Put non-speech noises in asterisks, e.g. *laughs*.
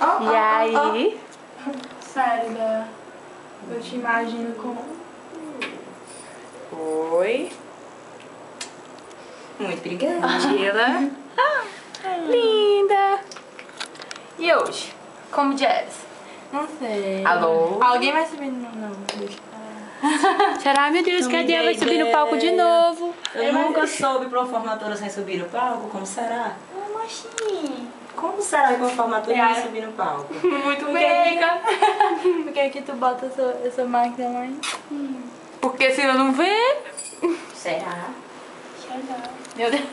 Ó, E ó, aí? ó. Sério, Bela. Eu te imagino com. Oi. Muito obrigada. Tila. Linda. E hoje? Como jazz? Não sei. Alô? Alguém vai subir no. Não. Será, meu Deus, que a Dia vai subir no palco de novo? Eu nunca soube pra uma formatura sem subir no palco. Como será? Ah, machinho. Como será que uma formatura É. sem subir no palco? *laughs* Muito mega. Por que que tu bota essa, essa máquina lá cima? Porque senão não vê. Será? Será? Meu Deus.